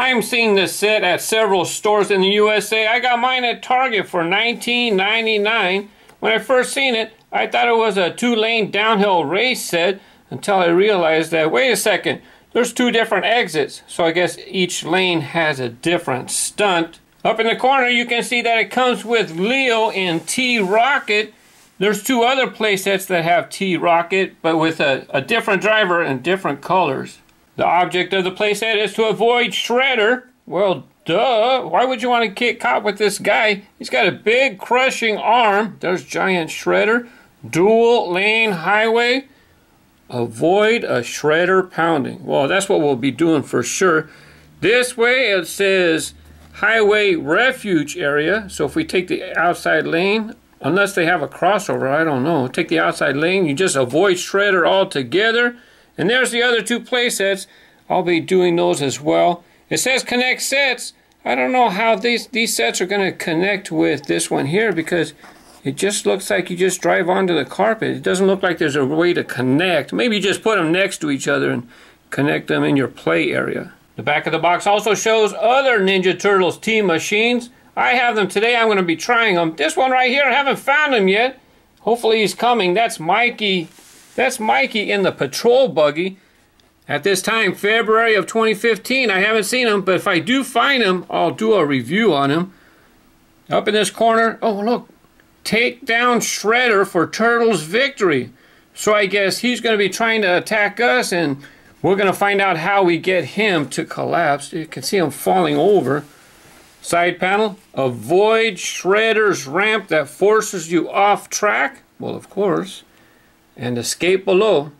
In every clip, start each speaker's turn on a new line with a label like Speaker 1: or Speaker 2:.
Speaker 1: I'm seeing this set at several stores in the USA. I got mine at Target for $19.99. When I first seen it, I thought it was a two-lane downhill race set until I realized that, wait a second, there's two different exits. So I guess each lane has a different stunt. Up in the corner, you can see that it comes with Leo and T-Rawket. There's two other playsets that have T-Rawket, but with a, a different driver and different colors. The object of the playset is to avoid Shredder. Well, duh. Why would you want to get caught with this guy? He's got a big crushing arm. There's Giant Shredder. Dual lane highway. Avoid a Shredder pounding. Well, that's what we'll be doing for sure. This way it says highway refuge area. So if we take the outside lane, unless they have a crossover, I don't know. Take the outside lane, you just avoid Shredder altogether. And there's the other two play sets. I'll be doing those as well. It says connect sets. I don't know how these, these sets are going to connect with this one here because it just looks like you just drive onto the carpet. It doesn't look like there's a way to connect. Maybe you just put them next to each other and connect them in your play area. The back of the box also shows other Ninja Turtles T-Machines. I have them today. I'm going to be trying them. This one right here, I haven't found him yet. Hopefully he's coming. That's Mikey that's Mikey in the patrol buggy. At this time, February of 2015, I haven't seen him, but if I do find him, I'll do a review on him. Up in this corner, oh look, take down Shredder for Turtles victory. So I guess he's going to be trying to attack us, and we're going to find out how we get him to collapse. You can see him falling over. Side panel, avoid Shredder's ramp that forces you off track. Well, of course and escape below.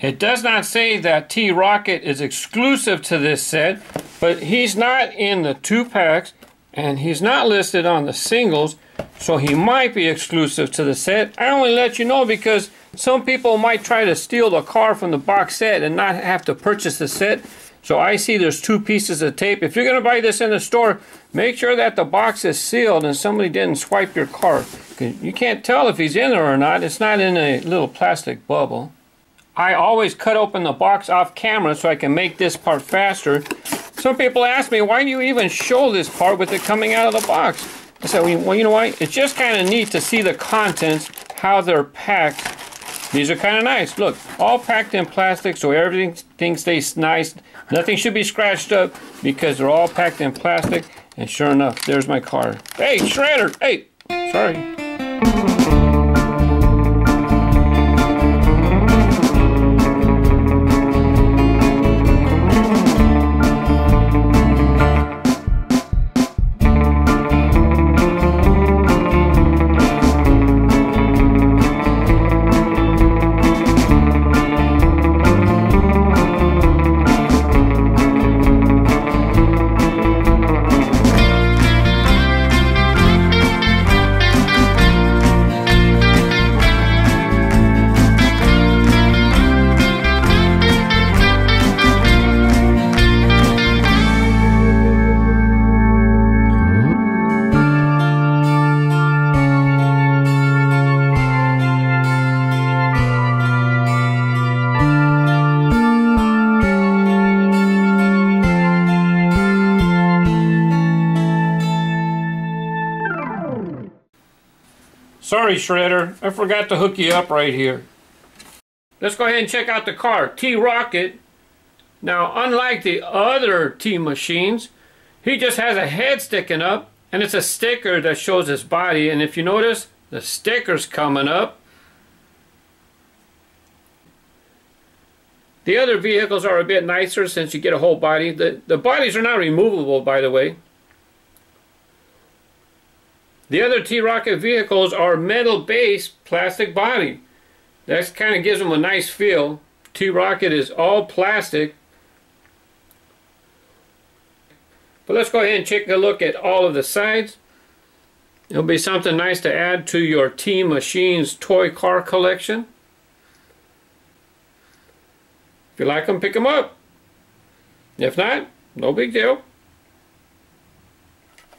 Speaker 1: It does not say that T-Rawket is exclusive to this set, but he's not in the two packs and he's not listed on the singles, so he might be exclusive to the set. I only let you know because some people might try to steal the car from the box set and not have to purchase the set. So I see there's two pieces of tape. If you're going to buy this in the store, make sure that the box is sealed and somebody didn't swipe your car. You can't tell if he's in there or not. It's not in a little plastic bubble. I always cut open the box off camera so I can make this part faster. Some people ask me, why do you even show this part with it coming out of the box? I said, well, you know what? It's just kind of neat to see the contents, how they're packed. These are kind of nice. Look, all packed in plastic so everything stays nice. Nothing should be scratched up because they're all packed in plastic. And sure enough, there's my car. Hey, Shredder! Hey! Sorry. Sorry, Shredder. I forgot to hook you up right here. Let's go ahead and check out the car. T-Rawket. Now, unlike the other T-Machines, he just has a head sticking up, and it's a sticker that shows his body. And if you notice, the sticker's coming up. The other vehicles are a bit nicer since you get a whole body. The, the bodies are not removable, by the way. The other T-Rawket vehicles are metal-based plastic body. That kind of gives them a nice feel. T-Rawket is all plastic. But let's go ahead and take a look at all of the sides. It'll be something nice to add to your T-Machines toy car collection. If you like them, pick them up. If not, no big deal.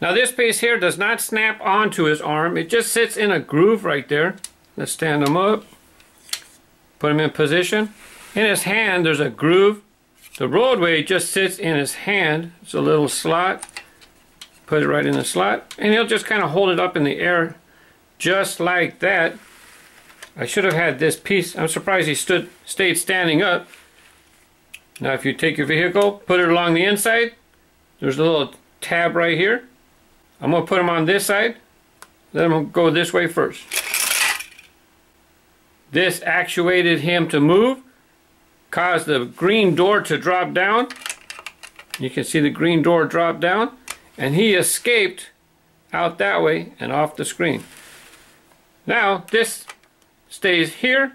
Speaker 1: Now this piece here does not snap onto his arm. It just sits in a groove right there. Let's stand him up. Put him in position. In his hand there's a groove. The roadway just sits in his hand. It's a little slot. Put it right in the slot. And he'll just kind of hold it up in the air just like that. I should have had this piece. I'm surprised he stood, stayed standing up. Now if you take your vehicle, put it along the inside. There's a little tab right here. I'm going to put them on this side. Let him go this way first. This actuated him to move, caused the green door to drop down. You can see the green door drop down, and he escaped out that way and off the screen. Now, this stays here.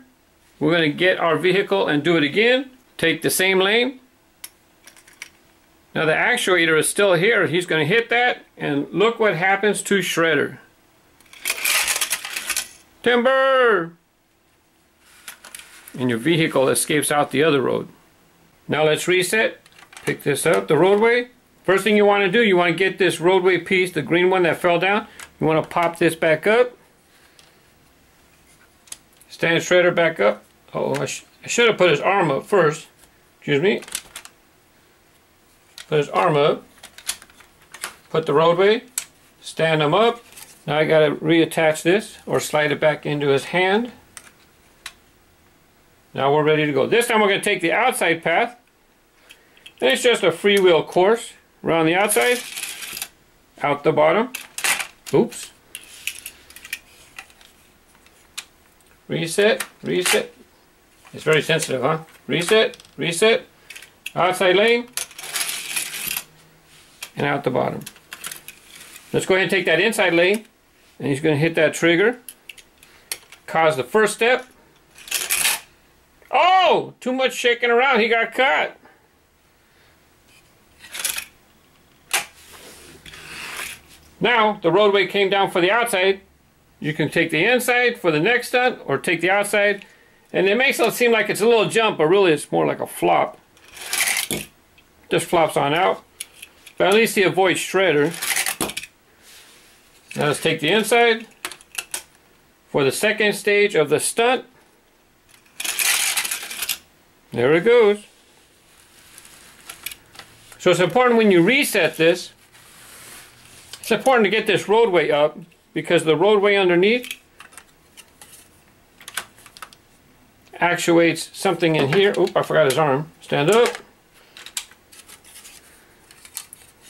Speaker 1: We're going to get our vehicle and do it again. Take the same lane. Now the actuator is still here. He's going to hit that, and look what happens to Shredder. Timber! And your vehicle escapes out the other road. Now let's reset. Pick this up, the roadway. First thing you want to do, you want to get this roadway piece, the green one that fell down. You want to pop this back up. Stand Shredder back up. oh, I, sh I should have put his arm up first. Excuse me. His arm up. Put the roadway. Stand him up. Now I got to reattach this or slide it back into his hand. Now we're ready to go. This time we're going to take the outside path. And it's just a freewheel course around the outside, out the bottom. Oops. Reset, reset. It's very sensitive, huh? Reset, reset. Outside lane. And out the bottom. Let's go ahead and take that inside lay, and he's going to hit that trigger. Cause the first step. Oh! Too much shaking around. He got caught. Now the roadway came down for the outside. You can take the inside for the next stunt or take the outside. And it makes it seem like it's a little jump but really it's more like a flop. Just flops on out but at least he avoids shredder now let's take the inside for the second stage of the stunt. There it goes. So it's important when you reset this, it's important to get this roadway up because the roadway underneath actuates something in here. Oop, I forgot his arm. Stand up.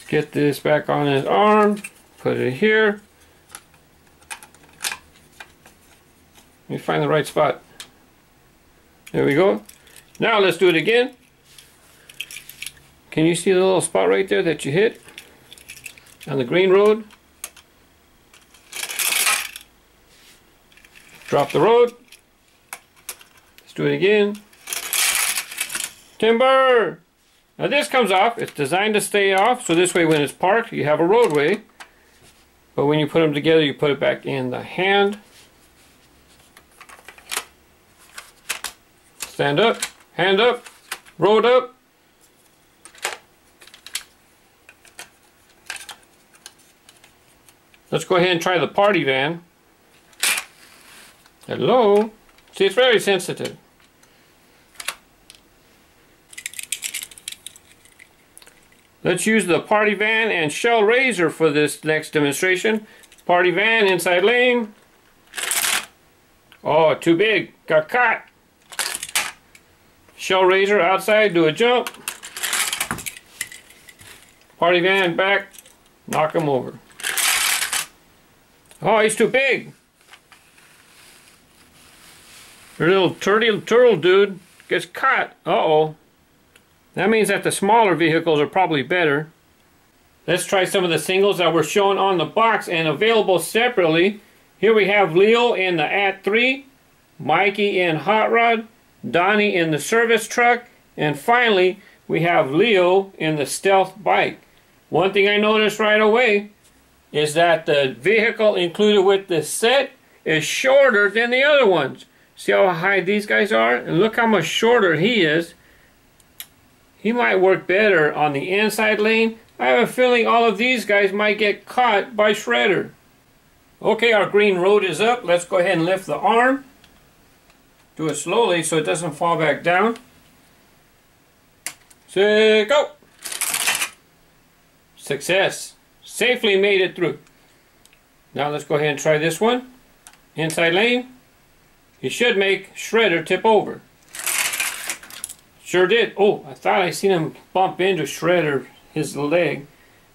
Speaker 1: Get this back on his arm. Put it here. Let me find the right spot. There we go. Now let's do it again. Can you see the little spot right there that you hit on the green road? Drop the road. Let's do it again. Timber! Now this comes off. It's designed to stay off, so this way when it's parked, you have a roadway. But when you put them together, you put it back in the hand. Stand up, hand up, road up. Let's go ahead and try the party van. Hello? See, it's very sensitive. Let's use the party van and Shellraiser for this next demonstration. Party van, inside lane. Oh, too big. Got caught. Shellraiser outside, do a jump. Party van back, knock him over. Oh, he's too big. Little turtle, turtle dude gets caught. Uh-oh. That means that the smaller vehicles are probably better. Let's try some of the singles that were shown on the box and available separately. Here we have Leo in the AT3, Mikey in Hot Rod, Donnie in the service truck, and finally we have Leo in the stealth bike. One thing I noticed right away is that the vehicle included with this set is shorter than the other ones. See how high these guys are? And look how much shorter he is. He might work better on the inside lane. I have a feeling all of these guys might get caught by Shredder. Okay, our green road is up. Let's go ahead and lift the arm. Do it slowly so it doesn't fall back down. set, go! Success. Safely made it through. Now let's go ahead and try this one. Inside lane. He should make Shredder tip over. Sure did. Oh, I thought I seen him bump into Shredder, his leg.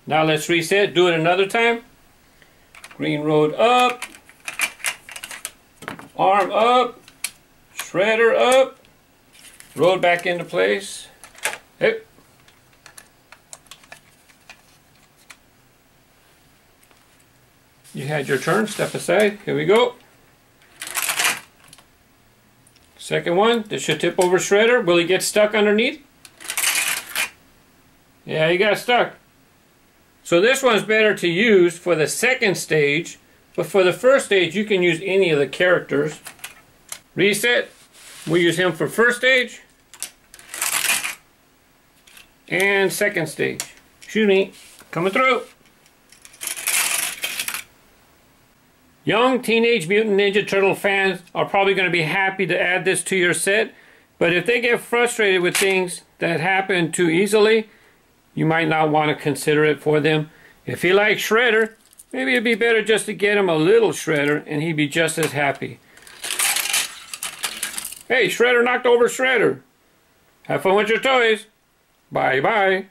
Speaker 1: Now let's reset. Do it another time. Green road up. Arm up. Shredder up. Roll back into place. Hip. You had your turn. Step aside. Here we go. Second one. This should tip over Shredder. Will he get stuck underneath? Yeah, he got stuck. So this one's better to use for the second stage. But for the first stage, you can use any of the characters. Reset. We use him for first stage. And second stage. Shoot me. Coming through. Young Teenage Mutant Ninja Turtle fans are probably going to be happy to add this to your set. But if they get frustrated with things that happen too easily, you might not want to consider it for them. If he likes Shredder, maybe it'd be better just to get him a little Shredder and he'd be just as happy. Hey, Shredder knocked over Shredder. Have fun with your toys. Bye bye.